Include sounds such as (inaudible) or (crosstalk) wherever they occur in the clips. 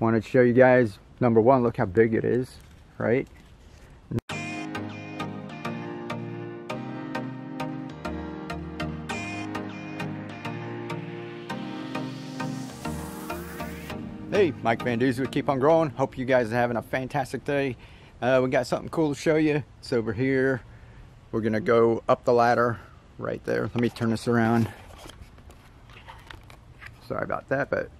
Wanted to show you guys, number one, look how big it is, right? Hey, Mike VanDuzee with Keep On Growing. Hope you guys are having a fantastic day. Uh, we got something cool to show you. It's over here. We're gonna go up the ladder right there. Let me turn this around. Sorry about that, but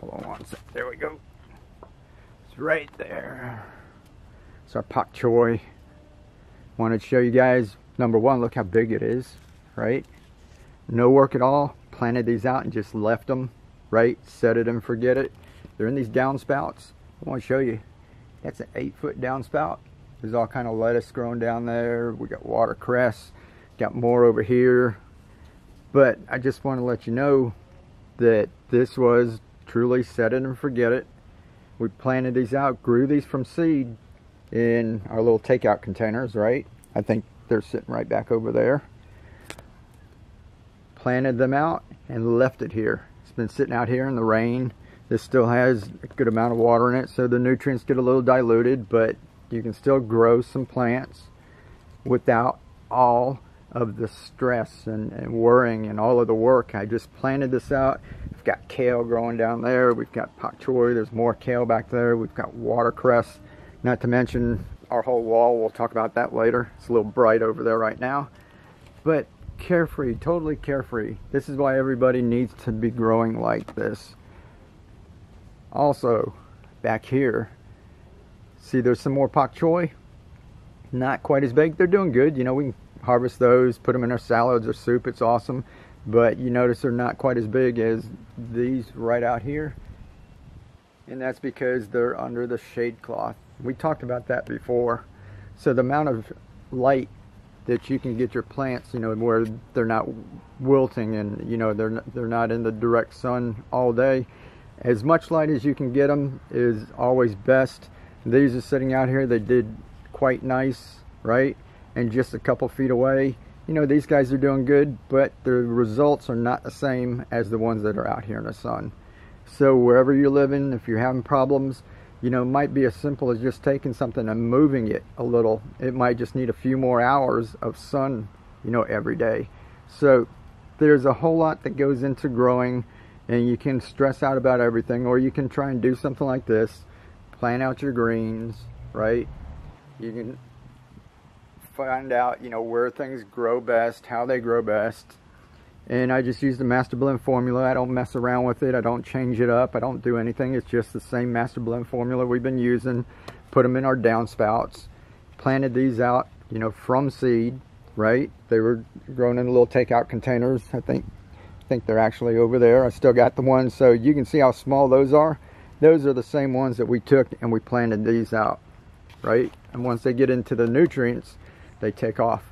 hold on one sec. There we go. It's right there. It's our pak choi. Wanted to show you guys, number one, look how big it is, right? No work at all. Planted these out and just left them, right? Set it and forget it. They're in these downspouts. I want to show you. That's an eight foot downspout. There's all kind of lettuce growing down there. We got watercress. Got more over here. But I just want to let you know that this was truly set it and forget it. We planted these out, grew these from seed in our little takeout containers, right? I think they're sitting right back over there. Planted them out and left it here. It's been sitting out here in the rain. This still has a good amount of water in it, so the nutrients get a little diluted, but you can still grow some plants without all of the stress and, and, worrying and all of the work. I just planted this out. We've got kale growing down there. We've got pak choi. There's more kale back there. We've got watercress. Not to mention our whole wall. We'll talk about that later. It's a little bright over there right now. But carefree, totally carefree. This is why everybody needs to be growing like this. Also, back here, see there's some more pak choi. Not quite as big. They're doing good. You know, we can harvest those, put them in our salads or soup. It's awesome. But you notice they're not quite as big as these right out here. And that's because they're under the shade cloth. We talked about that before. So the amount of light that you can get your plants, you know, where they're not wilting and, you know, they're not, they're not in the direct sun all day. As much light as you can get them is always best. These are sitting out here. They did quite nice, right? and just a couple feet away. You know, these guys are doing good, but the results are not the same as the ones that are out here in the sun. So wherever you're living, if you're having problems, you know, it might be as simple as just taking something and moving it a little. It might just need a few more hours of sun, you know, every day. So there's a whole lot that goes into growing and you can stress out about everything or you can try and do something like this. Plan out your greens, right? You can find out, you know, where things grow best, how they grow best. And I just use the Master Blend formula. I don't mess around with it. I don't change it up. I don't do anything. It's just the same Master Blend formula we've been using. Put them in our downspouts. Planted these out, you know, from seed, right? They were grown in little takeout containers. I think I think they're actually over there. I still got the ones, so you can see how small those are. Those are the same ones that we took and we planted these out, right? And once they get into the nutrients, they take off.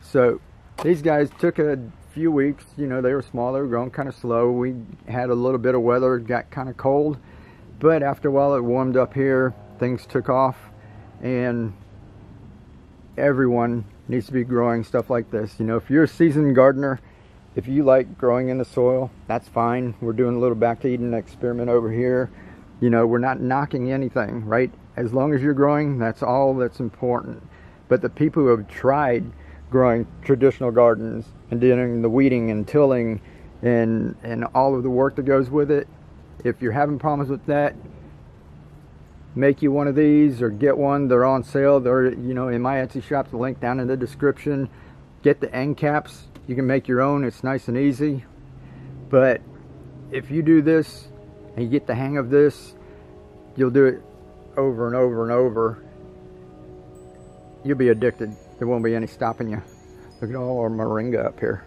So these guys took a few weeks, you know, they were small, they were growing kind of slow. We had a little bit of weather, got kind of cold, but after a while it warmed up here, things took off, and everyone needs to be growing stuff like this. You know, if you're a seasoned gardener, if you like growing in the soil, that's fine. We're doing a little back to Eden experiment over here. You know, we're not knocking anything, right? As long as you're growing, that's all that's important. But the people who have tried growing traditional gardens and doing the weeding and tilling and and all of the work that goes with it, if you're having problems with that, make you one of these or get one. They're on sale. They're you know in my Etsy shop. The link down in the description. Get the end caps. You can make your own. It's nice and easy. But if you do this and you get the hang of this, you'll do it over and over and over you'll be addicted. There won't be any stopping you. Look at all our moringa up here.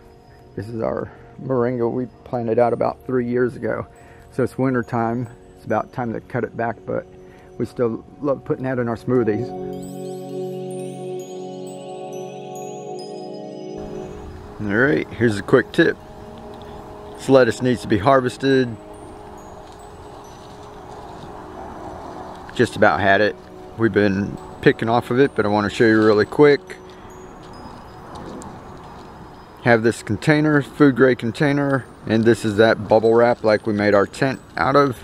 This is our moringa we planted out about three years ago. So it's winter time. It's about time to cut it back, but we still love putting that in our smoothies. All right, here's a quick tip. This lettuce needs to be harvested. Just about had it. We've been picking off of it, but I want to show you really quick. Have this container, food grade container, and this is that bubble wrap like we made our tent out of.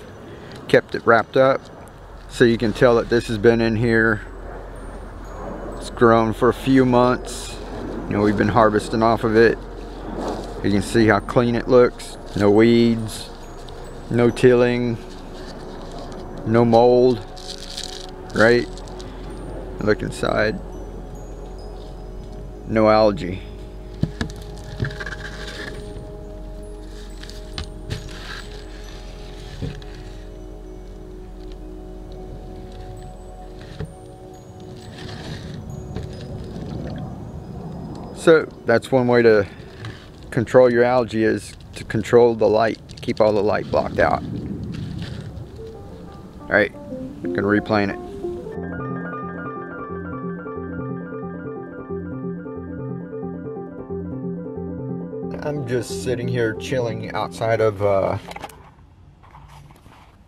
kept it wrapped up so you can tell that this has been in here. It's grown for a few months. You know we've been harvesting off of it. You can see how clean it looks. No weeds no tilling no mold right look inside no algae So that's one way to control your algae is to control the light, keep all the light blocked out. All right, gonna replant it. Just sitting here chilling outside of uh,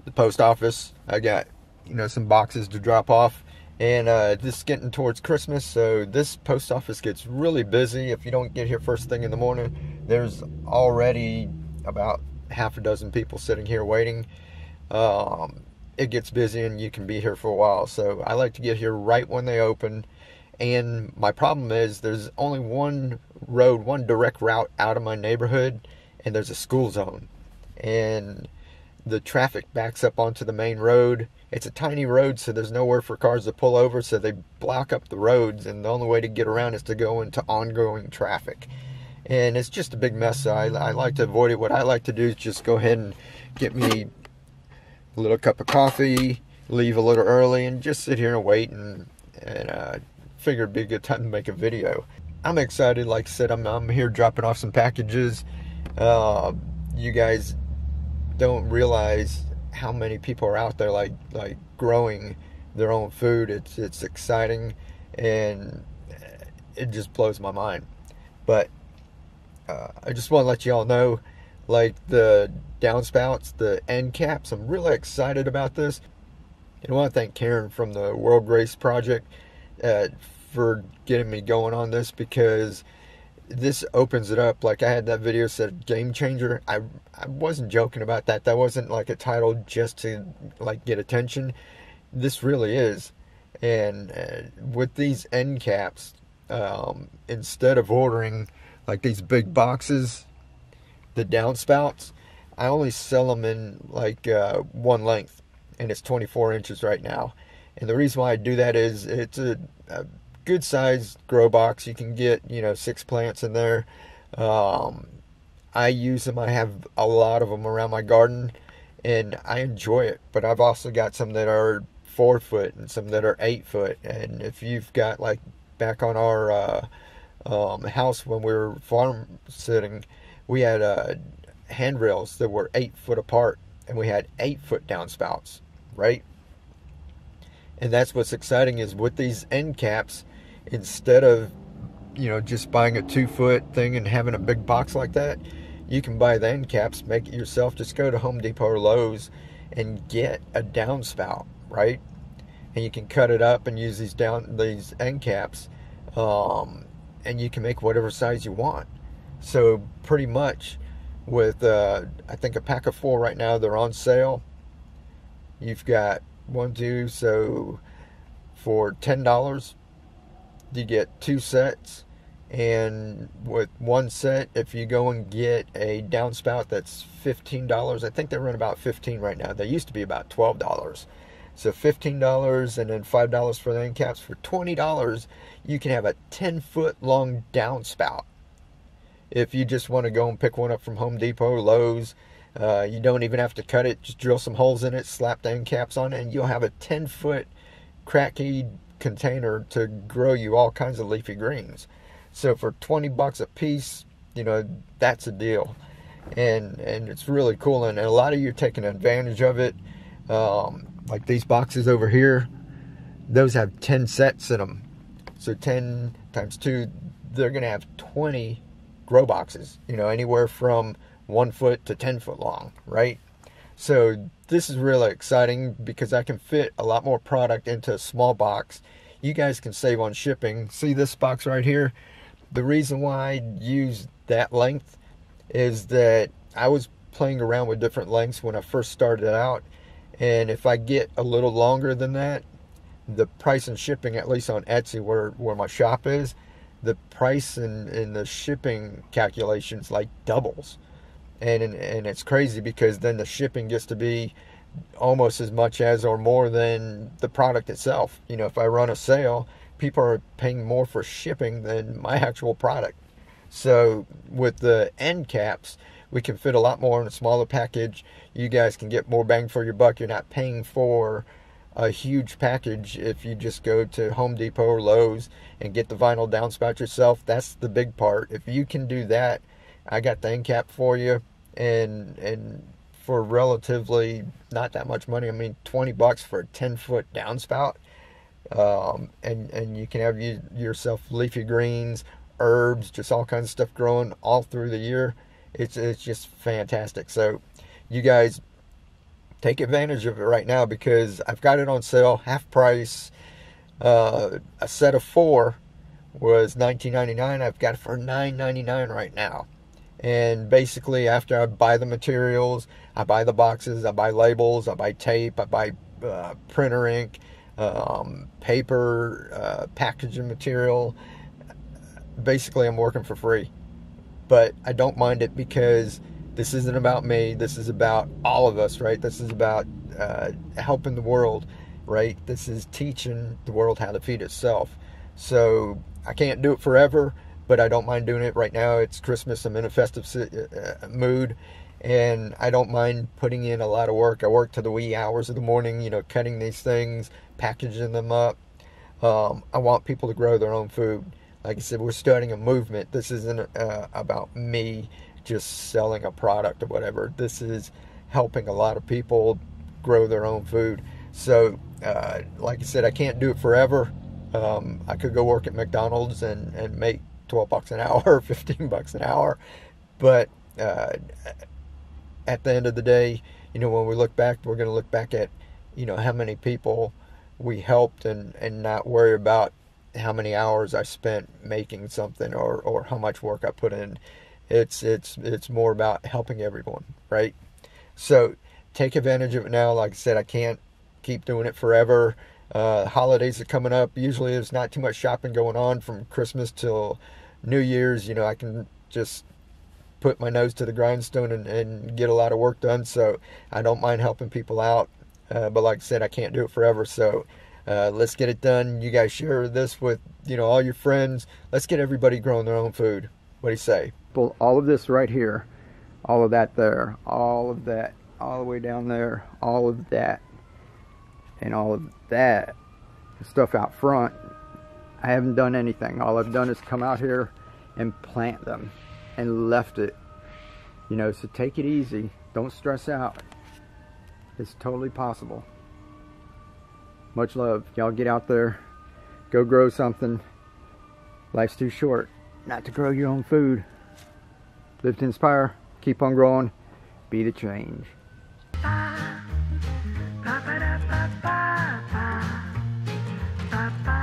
the post office. I got, you know, some boxes to drop off and uh, this is getting towards Christmas, so this post office gets really busy. If you don't get here first thing in the morning, there's already about half a dozen people sitting here waiting. Um, it gets busy and you can be here for a while. So I like to get here right when they open. And my problem is there's only one road, one direct route out of my neighborhood, and there's a school zone. And the traffic backs up onto the main road it's a tiny road, so there's nowhere for cars to pull over, so they block up the roads, and the only way to get around is to go into ongoing traffic. And it's just a big mess, so I, I like to avoid it. What I like to do is just go ahead and get me a little cup of coffee, leave a little early, and just sit here and wait, and, and uh, figure it'd be a good time to make a video. I'm excited, like I said, I'm, I'm here dropping off some packages. Uh, you guys don't realize how many people are out there like like growing their own food. It's it's exciting and it just blows my mind. But uh, I just want to let you all know, like the downspouts, the end caps. I'm really excited about this. And I want to thank Karen from the World Race Project uh, for getting me going on this because this opens it up. Like I had that video said game changer. I I wasn't joking about that. That wasn't like a title just to like get attention. This really is. And uh, with these end caps, um, instead of ordering like these big boxes, the downspouts, I only sell them in like uh, one length, and it's 24 inches right now. And the reason why I do that is it's a, a good sized grow box. You can get, you know, six plants in there. Um, I use them. I have a lot of them around my garden and I enjoy it. But I've also got some that are four foot and some that are eight foot. And if you've got like back on our uh, um, house when we were farm sitting, we had uh, handrails that were eight foot apart and we had eight foot downspouts, right? And that's what's exciting is with these end caps, instead of you know just buying a two foot thing and having a big box like that you can buy the end caps make it yourself just go to home depot or lowes and get a downspout right? And you can cut it up and use these down these end caps um, and you can make whatever size you want. So pretty much with uh, i think a pack of four right now they're on sale. You've got one two so for ten dollars you get two sets. And with one set if you go and get a downspout that's $15 i think they run about 15 right now. They used to be about $12 so $15 and then $5 for the end caps. For $20 you can have a 10 foot long downspout. If you just want to go and pick one up from home depot lowes uh, you don't even have to cut it just drill some holes in it slap end caps on it and you'll have a 10 foot Kratky container to grow you all kinds of leafy greens. So for 20 bucks a piece, you know, that's a deal. And and it's really cool and a lot of you are taking advantage of it. Um, like these boxes over here, those have 10 sets in them. So 10 times 2, they're going to have 20 grow boxes, you know, anywhere from 1 foot to 10 foot long, right? So this is really exciting because I can fit a lot more product into a small box. You guys can save on shipping. See this box right here? The reason why I use that length is that I was playing around with different lengths when I first started out And if I get a little longer than that, the price and shipping, at least on Etsy where, where my shop is, the price and, and the shipping calculations like doubles. And, and it's crazy because then the shipping gets to be almost as much as or more than the product itself. You know, if I run a sale, people are paying more for shipping than my actual product. So with the end caps, we can fit a lot more in a smaller package. You guys can get more bang for your buck. You're not paying for a huge package if you just go to Home Depot or Lowe's and get the vinyl downspout yourself. That's the big part. If you can do that, I got the end cap for you and and for relatively not that much money. I mean, 20 bucks for a 10 foot downspout. Um, and, and you can have you, yourself leafy greens, herbs, just all kinds of stuff growing all through the year. It's, it's just fantastic. So you guys take advantage of it right now because I've got it on sale, half price. Uh, a set of four was $19.99. I've got it for $9.99 right now. And basically, after I buy the materials, I buy the boxes, I buy labels, I buy tape, I buy uh, printer ink, um, paper, uh, packaging material. Basically, I'm working for free. But I don't mind it because this isn't about me. This is about all of us, right? This is about uh, helping the world, right? This is teaching the world how to feed itself. So I can't do it forever but I don't mind doing it right now. It's Christmas. I'm in a festive uh, mood, and I don't mind putting in a lot of work. I work to the wee hours of the morning, you know, cutting these things, packaging them up. Um, I want people to grow their own food. Like I said, we're starting a movement. This isn't uh, about me just selling a product or whatever. This is helping a lot of people grow their own food. So, uh, like I said, I can't do it forever. Um, I could go work at McDonald's and, and make 12 bucks an hour, (laughs) 15 bucks an hour. But uh, at the end of the day, you know, when we look back, we're going to look back at, you know, how many people we helped and, and not worry about how many hours I spent making something or, or how much work I put in. It's, it's, it's more about helping everyone, right? So take advantage of it now. Like I said, I can't keep doing it forever. Uh, holidays are coming up. Usually there's not too much shopping going on from Christmas till New Year's, you know, I can just put my nose to the grindstone and, and get a lot of work done. So I don't mind helping people out. Uh, but like I said, I can't do it forever. So uh, let's get it done. You guys share this with, you know, all your friends. Let's get everybody growing their own food. What do you say? Well, all of this right here, all of that there, all of that, all the way down there, all of that, and all of that stuff out front I haven't done anything. All I've done is come out here and plant them and left it. You know, so take it easy. Don't stress out. It's totally possible. Much love. Y'all get out there. Go grow something. Life's too short not to grow your own food. Live to inspire. Keep on growing. Be the change. Ba, ba, ba,